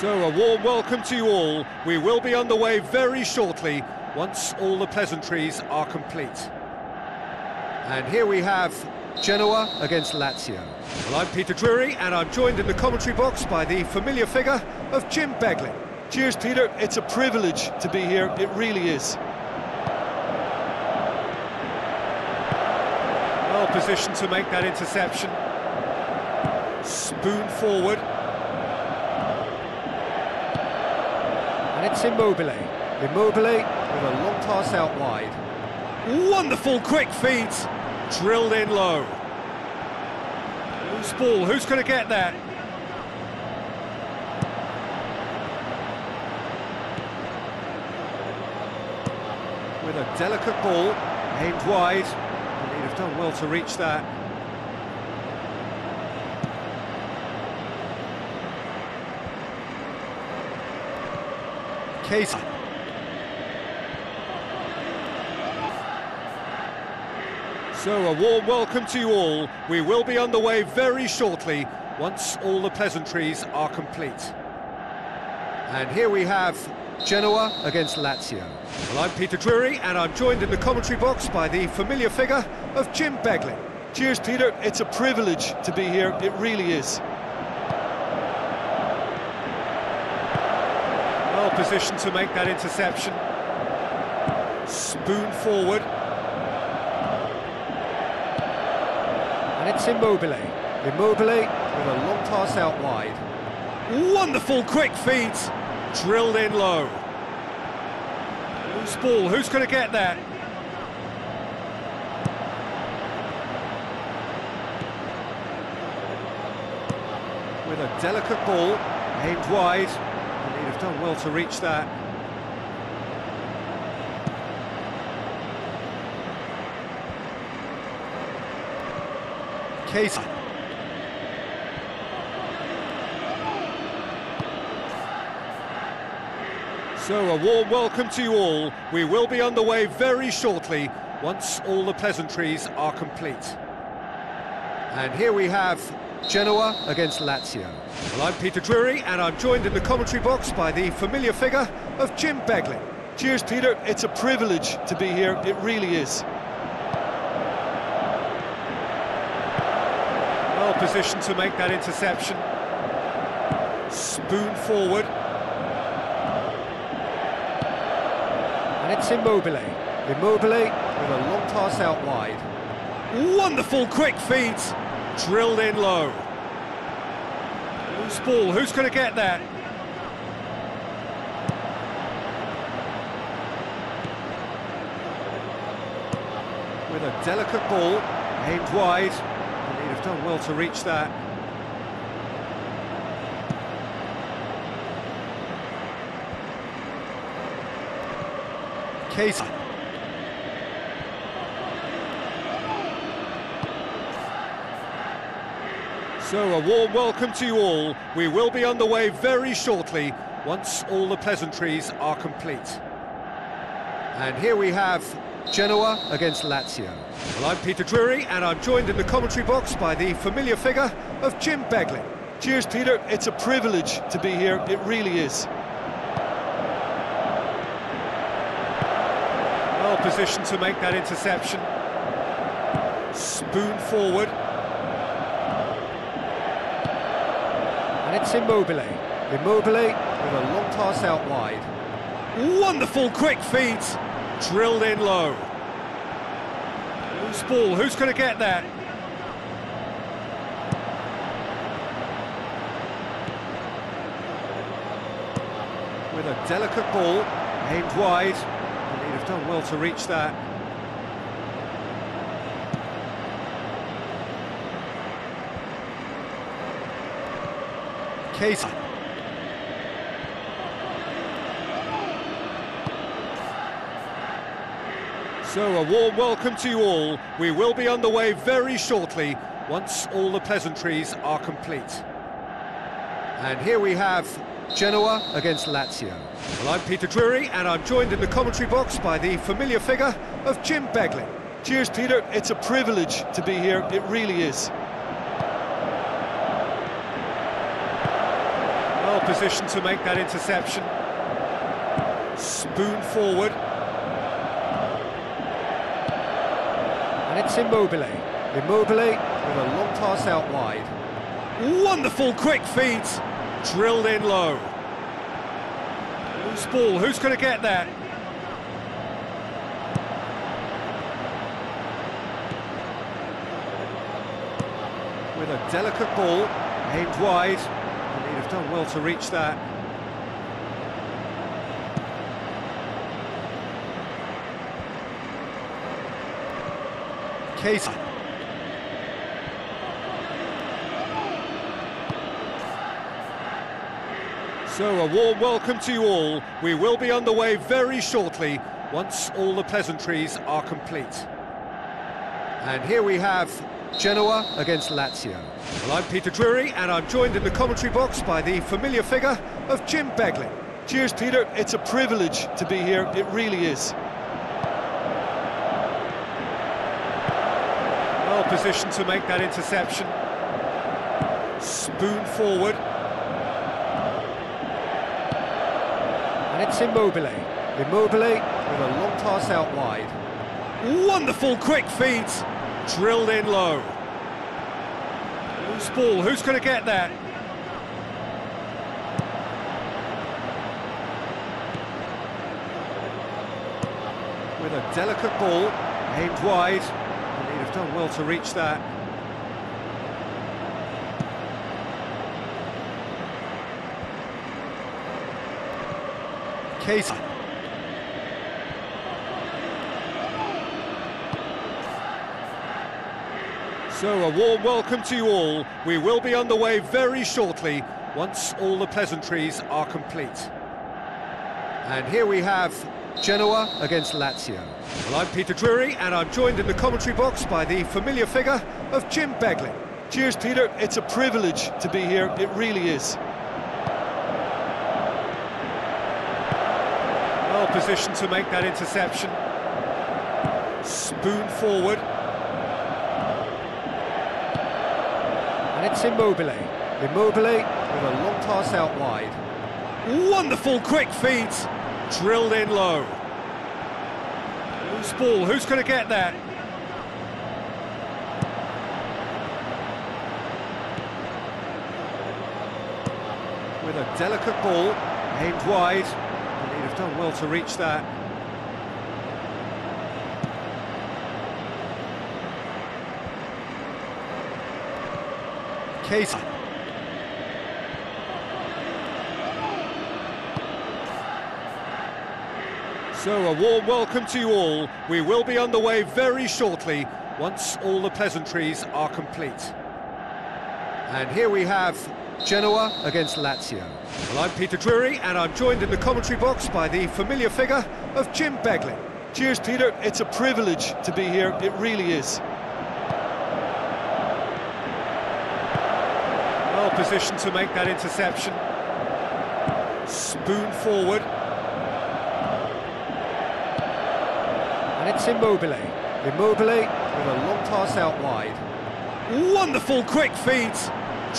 So, a warm welcome to you all. We will be underway very shortly once all the pleasantries are complete. And here we have Genoa against Lazio. Well, I'm Peter Drury, and I'm joined in the commentary box by the familiar figure of Jim Beglin. Cheers, Peter. It's a privilege to be here. It really is. Well positioned to make that interception. Spoon forward. It's Immobile. Immobile with a long pass out wide. Wonderful quick feet. Drilled in low. Loose ball. Who's going to get that? With a delicate ball, aimed wide. He'd have done well to reach that. So a warm welcome to you all. We will be underway very shortly once all the pleasantries are complete. And here we have Genoa against Lazio. Well, I'm Peter Drury, and I'm joined in the commentary box by the familiar figure of Jim Beglin. Cheers, Peter. It's a privilege to be here. It really is. Well positioned to make that interception. Spoon forward. And it's Immobile. Immobile with a long pass out wide. Wonderful quick feet. Drilled in low. Loose ball. Who's going to get that? With a delicate ball, aimed wide, have done well to reach that. Casey. So a warm welcome to you all. We will be underway very shortly once all the pleasantries are complete. And here we have Genoa against Lazio. Well, I'm Peter Drury, and I'm joined in the commentary box by the familiar figure of Jim Beglin. Cheers, Peter. It's a privilege to be here. It really is. Well positioned to make that interception. Spoon forward. And it's Immobile. Immobile with a long pass out wide. Wonderful quick feet. Drilled in low. Loose ball. Who's going to get that? With a delicate ball, aimed wide, and he'd have done well to reach that. Casey. So a warm welcome to you all. We will be underway very shortly once all the pleasantries are complete. And here we have Genoa against Lazio. Well, I'm Peter Drury, and I'm joined in the commentary box by the familiar figure of Jim Beglin. Cheers, Peter. It's a privilege to be here. It really is. Well positioned to make that interception. Spoon forward. And it's Immobile. Immobile with a long pass out wide. Wonderful quick feet. Drilled in low. Loose ball. Who's going to get that? With a delicate ball, aimed wide, and he'd have done well to reach that. So a warm welcome to you all. We will be underway very shortly once all the pleasantries are complete. And here we have Genoa against Lazio. Well, I'm Peter Drury, and I'm joined in the commentary box by the familiar figure of Jim Beglin. Cheers, Peter. It's a privilege to be here. It really is. Well positioned to make that interception. Spoon forward. And it's Immobile. Immobile with a long pass out wide. Wonderful quick feet. Drilled in low. Loose ball. Who's going to get that? With a delicate ball, aimed wide. Done well to reach that. Casey. So a warm welcome to you all. We will be underway very shortly once all the pleasantries are complete. And here we have Genoa against Lazio. Well, I'm Peter Drury and I'm joined in the commentary box by the familiar figure of Jim Beglin. Cheers, Peter. It's a privilege to be here. It really is. Well positioned to make that interception. Spoon forward. And it's Immobile. Immobile with a long pass out wide. Wonderful quick feet. Drilled in low. Loose ball. Who's going to get that? With a delicate ball, aimed wide. He'd have done well to reach that. Casey. So a warm welcome to you all. We will be underway very shortly once all the pleasantries are complete. And here we have Genoa against Lazio. Well, I'm Peter Drury and I'm joined in the commentary box by the familiar figure of Jim Beglin. Cheers, Peter. It's a privilege to be here. It really is. Well positioned to make that interception. Spoon forward. And it's Immobile. Immobile with a long pass out wide. Wonderful quick feet. Drilled in low. Loose ball. Who's going to get that? With a delicate ball, aimed wide. He'd have done well to reach that. Casey. So a warm welcome to you all. We will be underway very shortly once all the pleasantries are complete. And here we have Genoa against Lazio. Well, I'm Peter Drury and I'm joined in the commentary box by the familiar figure of Jim Beglin. Cheers, Peter. It's a privilege to be here. It really is. Well positioned to make that interception. Spoon forward. And it's Immobile. Immobile with a long pass out wide. Wonderful quick feet.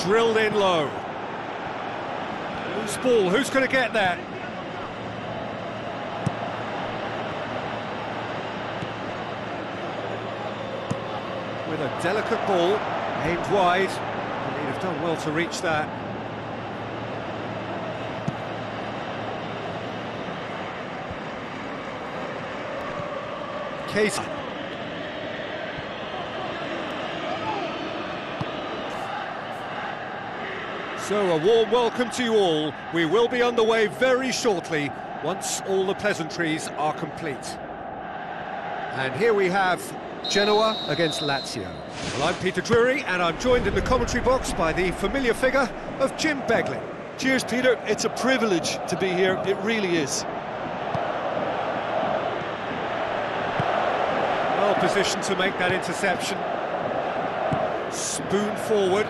Drilled in low. Loose ball. Who's going to get that? With a delicate ball, aimed wide. Done well to reach that. Casey. So a warm welcome to you all. We will be underway very shortly once all the pleasantries are complete. And here we have Genoa against Lazio. Well, I'm Peter Drury and I'm joined in the commentary box by the familiar figure of Jim Beglin. Cheers, Peter. It's a privilege to be here. It really is. Well positioned to make that interception. Spoon forward.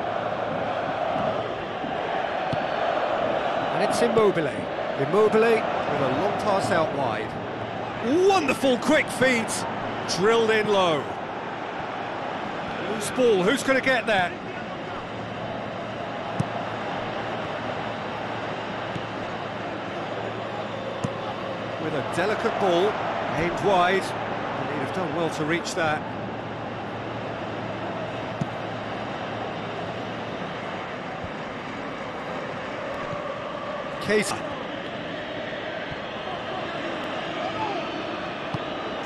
And it's Immobile. Immobile with a long pass out wide. Wonderful quick feet. Drilled in low. Loose ball, who's going to get that? With a delicate ball, aimed wide, and he'd have done well to reach that. Case.